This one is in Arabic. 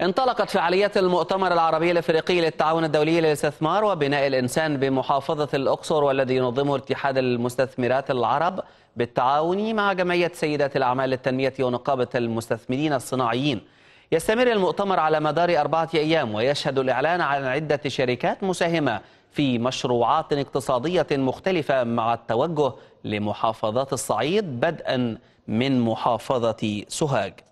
انطلقت فعاليات المؤتمر العربي الإفريقي للتعاون الدولي للاستثمار وبناء الإنسان بمحافظة الأقصر والذي ينظمه اتحاد المستثمرات العرب بالتعاون مع جمعية سيدات الأعمال للتنمية ونقابة المستثمرين الصناعيين. يستمر المؤتمر على مدار أربعة أيام ويشهد الإعلان عن عدة شركات مساهمة في مشروعات اقتصادية مختلفة مع التوجه لمحافظات الصعيد بدءا من محافظة سوهاج.